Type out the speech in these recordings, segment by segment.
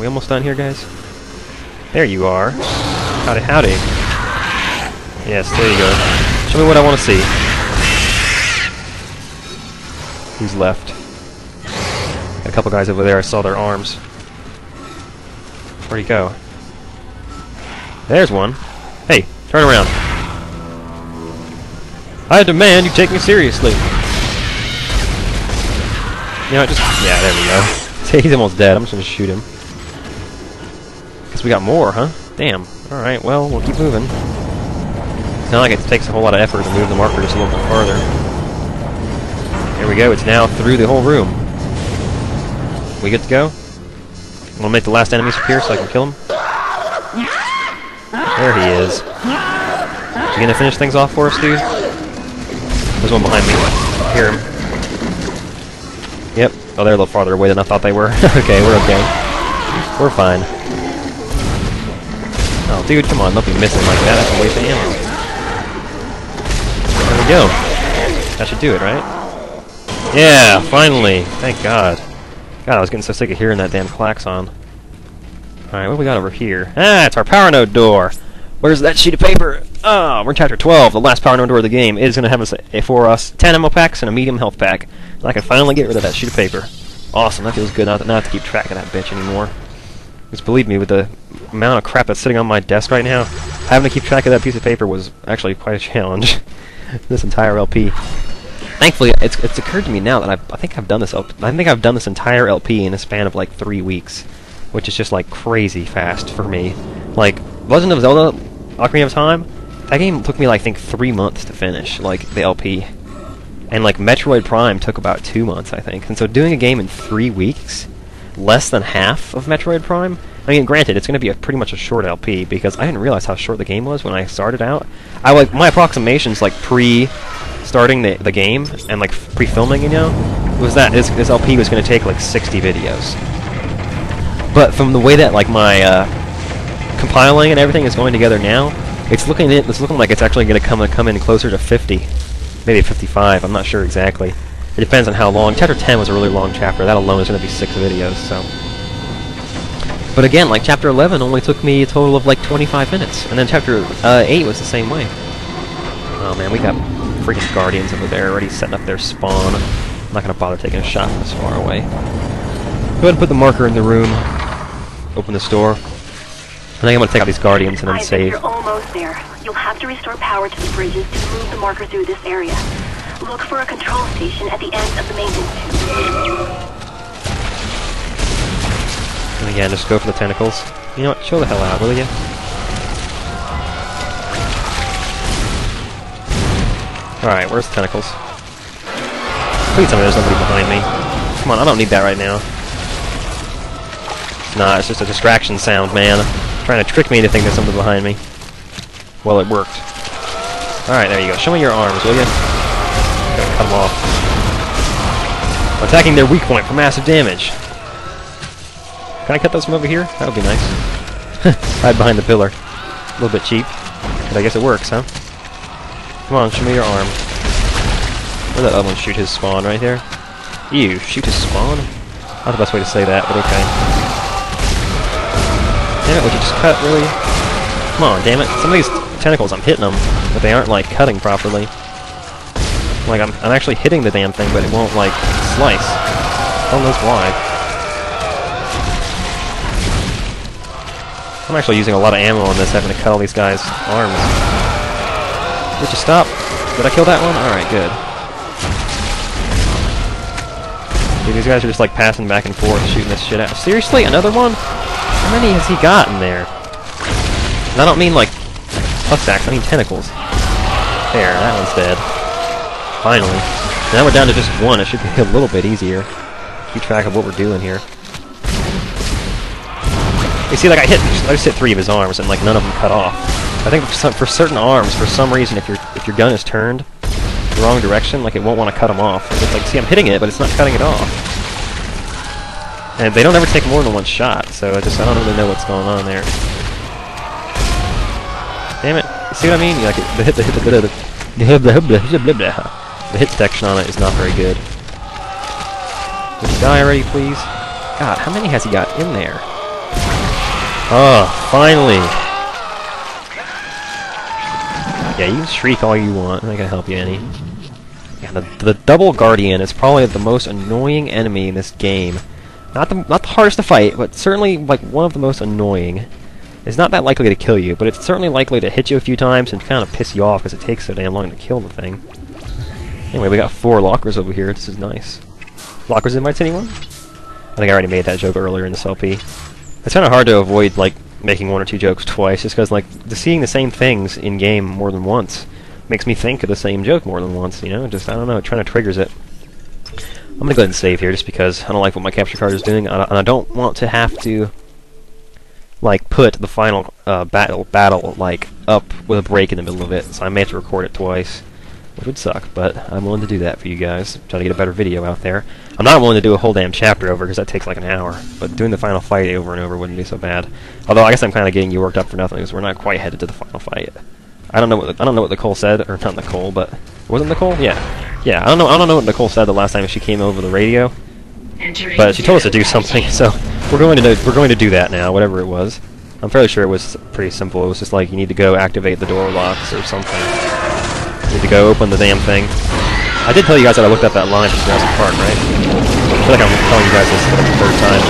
we almost done here, guys? There you are. Howdy, howdy. Yes, there you go. Show me what I want to see. Who's left? Got a couple guys over there. I saw their arms. Where'd he go? There's one. Hey, turn around. I demand you take me seriously. You know, just yeah, there we go. He's almost dead. I'm just gonna shoot him. Guess we got more, huh? Damn. All right. Well, we'll keep moving. It's not like it takes a whole lot of effort to move the marker just a little bit farther. There we go. It's now through the whole room. We good to go? I'm gonna make the last enemies appear so I can kill him. There he is. You gonna finish things off for us, dude? There's one behind me. I hear him. Yep. Oh, they're a little farther away than I thought they were. okay, we're okay. We're fine. Oh, dude, come on, don't be missing like that. That's a waste of ammo. There we go. That should do it, right? Yeah, finally. Thank God. God, I was getting so sick of hearing that damn klaxon. Alright, what we got over here? Ah, it's our power node door! Where's that sheet of paper? Oh, we're in chapter 12, the last power node door of the game. It is going to have us a, for us 10 ammo packs and a medium health pack. And I can finally get rid of that sheet of paper. Awesome, that feels good not not to keep track of that bitch anymore. Just believe me, with the amount of crap that's sitting on my desk right now, having to keep track of that piece of paper was actually quite a challenge. this entire LP. Thankfully, it's, it's occurred to me now that I've, I think I've done this. I think I've done this entire LP in a span of like three weeks, which is just like crazy fast for me. Like Legend of Zelda: Ocarina of Time, that game took me like I think three months to finish, like the LP, and like Metroid Prime took about two months, I think. And so doing a game in three weeks, less than half of Metroid Prime. I mean, granted, it's going to be a pretty much a short LP because I didn't realize how short the game was when I started out. I like my approximations like pre starting the, the game and like pre-filming, you know, was that this, this LP was going to take like 60 videos. But from the way that like my uh, compiling and everything is going together now, it's looking it's looking like it's actually going to come come in closer to 50, maybe 55. I'm not sure exactly. It depends on how long. Chapter 10 was a really long chapter. That alone is going to be six videos. So. But again, like chapter 11 only took me a total of like 25 minutes, and then chapter uh, 8 was the same way. Oh man, we got freaking guardians over there already setting up their spawn. I'm not gonna bother taking a shot from this far away. Go ahead and put the marker in the room. Open this door. I think I'm gonna take out these guardians and then Isaac, save. You're almost there. You'll have to restore power to the bridges to move the marker through this area. Look for a control station at the end of the maintenance again, just go for the tentacles. You know what? Chill the hell out, will you? Alright, where's the tentacles? Please tell me there's nobody behind me. Come on, I don't need that right now. Nah, it's just a distraction sound, man. Trying to trick me to think there's something behind me. Well, it worked. Alright, there you go. Show me your arms, will you? Cut them off. Attacking their weak point for massive damage. Can I cut those from over here? That would be nice. Hide behind the pillar. A little bit cheap, but I guess it works, huh? Come on, show me your arm. Where'd that other one shoot his spawn? Right there? Ew, shoot his spawn? Not the best way to say that, but okay. Damn it, would you just cut, really? Come on, damn it. Some of these tentacles, I'm hitting them, but they aren't, like, cutting properly. Like, I'm, I'm actually hitting the damn thing, but it won't, like, slice. Who knows why. I'm actually using a lot of ammo on this, having to cut all these guys' arms. Would you stop? Did I kill that one? Alright, good. Dude, these guys are just like passing back and forth, shooting this shit out. Seriously? Another one? How many has he got in there? And I don't mean like plus stacks, I mean tentacles. There, that one's dead. Finally. Now we're down to just one, it should be a little bit easier. Keep track of what we're doing here. You see, like I hit, I just hit three of his arms, and like none of them cut off. I think for, some, for certain arms, for some reason, if your if your gun is turned the wrong direction, like it won't want to cut them off. It's like, see, I'm hitting it, but it's not cutting it off. And they don't ever take more than one shot, so I just I don't really know what's going on there. Damn it! See what I mean? Like the hit, the hit, the the hit, the hit, the hit detection on it is not very good. Would you die already, please? God, how many has he got in there? Oh, finally! Yeah, you can shriek all you want. I'm not gonna help you any. Yeah, the, the double guardian is probably the most annoying enemy in this game. Not the not the hardest to fight, but certainly like one of the most annoying. It's not that likely to kill you, but it's certainly likely to hit you a few times and kind of piss you off because it takes so damn long to kill the thing. Anyway, we got four lockers over here. This is nice. Lockers invites anyone? I think I already made that joke earlier in this LP. It's kind of hard to avoid like making one or two jokes twice, just because like the seeing the same things in game more than once makes me think of the same joke more than once. You know, just I don't know, it kind of triggers it. I'm gonna go ahead and save here, just because I don't like what my capture card is doing, and I don't want to have to like put the final uh, battle battle like up with a break in the middle of it. So I may have to record it twice which would suck, but I'm willing to do that for you guys, try to get a better video out there. I'm not willing to do a whole damn chapter over, because that takes like an hour, but doing the final fight over and over wouldn't be so bad. Although I guess I'm kind of getting you worked up for nothing, because we're not quite headed to the final fight. I don't know what I don't know what Nicole said, or not Nicole, but wasn't Nicole? Yeah, yeah. I don't know. I don't know what Nicole said the last time she came over the radio, but she told us to do something, so we're going to do, we're going to do that now, whatever it was. I'm fairly sure it was pretty simple. It was just like you need to go activate the door locks or something. Need to go open the damn thing. I did tell you guys that I looked up that line from Jurassic Park, right? I feel like I'm telling you guys this for the third time.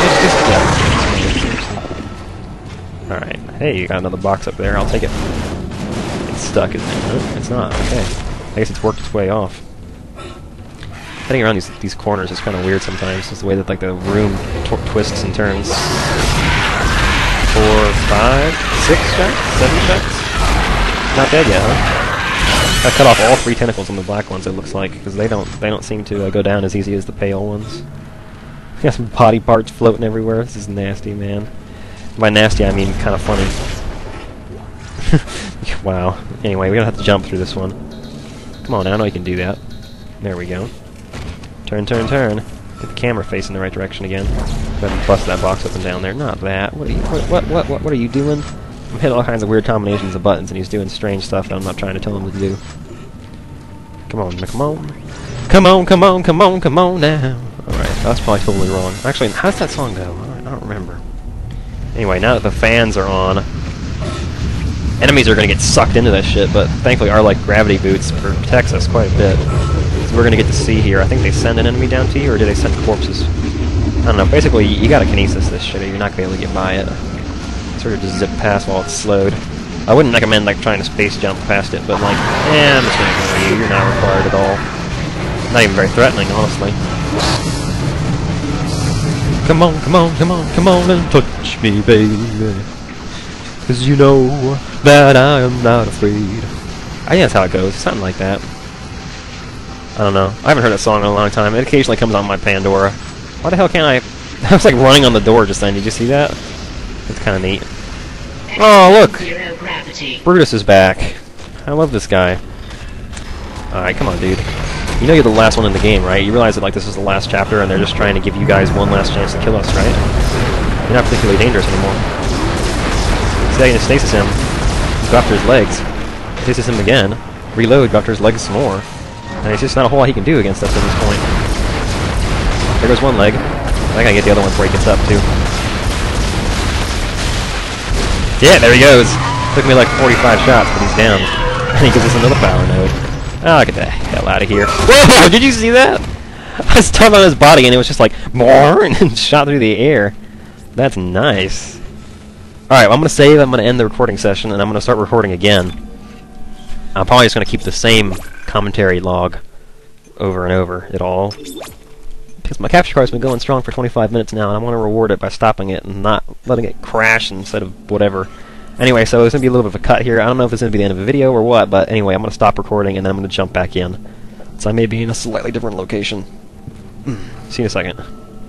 Just, just, yeah. Alright. Hey, you got another box up there. I'll take it. It's stuck, isn't it? No, it's not. Okay. I guess it's worked its way off. Heading around these these corners is kind of weird sometimes. It's the way that like the room twists and turns. Four, five, six seven. Not dead yet, huh? I cut off all three tentacles on the black ones. It looks like because they don't they don't seem to uh, go down as easy as the pale ones. Got some body parts floating everywhere. This is nasty, man. By nasty, I mean kind of funny. wow. Anyway, we're gonna have to jump through this one. Come on, I know you can do that. There we go. Turn, turn, turn. Get the camera facing the right direction again. Go ahead and bust that box up and down there. Not that. What are you? What? What? What? What are you doing? I'm hitting all kinds of weird combinations of buttons, and he's doing strange stuff that I'm not trying to tell him to do. Come on, come on. Come on, come on, come on, come on now. Alright, that's probably totally wrong. Actually, how does that song go? I don't remember. Anyway, now that the fans are on, enemies are going to get sucked into that shit, but thankfully our like gravity boots protects us quite a bit. So we're going to get to see here. I think they send an enemy down to you, or do they send corpses? I don't know. Basically, you, got to kinesis this shit, or you're not to be able to get by it sort of just zip past while it's slowed. I wouldn't recommend like trying to space jump past it, but like, eh, I'm just gonna ignore you. You're not required at all. Not even very threatening, honestly. Come on, come on, come on, come on and touch me, baby. Cause you know that I am not afraid. I think that's how it goes, something like that. I don't know. I haven't heard that song in a long time. It occasionally comes on my Pandora. Why the hell can't I... I was like running on the door just then. Did you see that? It's kind of neat. Oh, look! Brutus is back. I love this guy. Alright, come on, dude. You know you're the last one in the game, right? You realize that like this is the last chapter and they're just trying to give you guys one last chance to kill us, right? You're not particularly dangerous anymore. See how you stasis him. Go after his legs. Stasis him again. Reload, go after his legs some more. And it's just not a whole lot he can do against us at this point. There goes one leg. I gotta get the other one before he gets up, too. Yeah, there he goes. Took me like 45 shots, but he's down. And he gives us another power node. Oh, get the hell out of here. Whoa! Did you see that? I stunned on his body and it was just like, more and shot through the air. That's nice. Alright, well, I'm going to save, I'm going to end the recording session, and I'm going to start recording again. I'm probably just going to keep the same commentary log over and over it all. Because my capture card's been going strong for 25 minutes now, and I want to reward it by stopping it and not letting it crash instead of whatever. Anyway, so it's going to be a little bit of a cut here. I don't know if it's going to be the end of the video or what, but anyway, I'm going to stop recording and then I'm going to jump back in. So I may be in a slightly different location. See you in a second.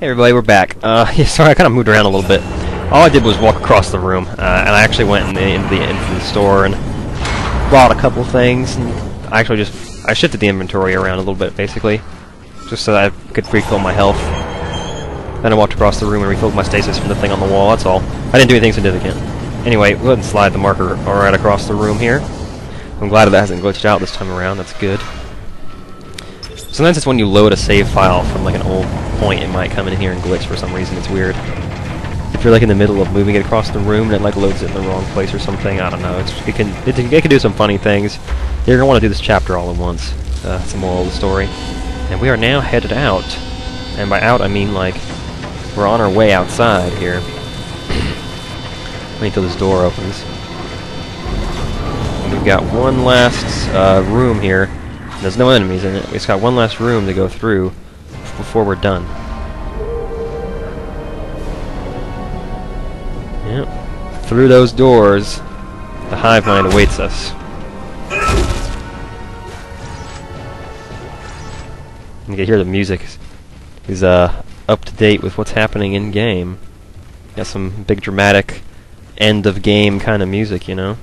Hey everybody, we're back. Uh, yeah, sorry, I kind of moved around a little bit. All I did was walk across the room, uh, and I actually went in the, into the, into the store and bought a couple things. And I actually just I shifted the inventory around a little bit, basically just so I could refill my health. Then I walked across the room and refilled my stasis from the thing on the wall, that's all. I didn't do anything significant. Anyway, go ahead and slide the marker right across the room here. I'm glad that hasn't glitched out this time around, that's good. Sometimes it's when you load a save file from like an old point, it might come in here and glitch for some reason, it's weird. if you're like in the middle of moving it across the room and it like loads it in the wrong place or something. I don't know. It's, it can it, it can do some funny things. You're gonna want to do this chapter all at once. Uh, that's the moral of the story. And we are now headed out. And by out I mean like we're on our way outside here. Wait until this door opens. And we've got one last uh, room here. There's no enemies in it. We've got one last room to go through before we're done. Yep. Through those doors, the hive mind awaits us. You can hear the music is uh, up to date with what's happening in game. Got some big dramatic end of game kind of music, you know.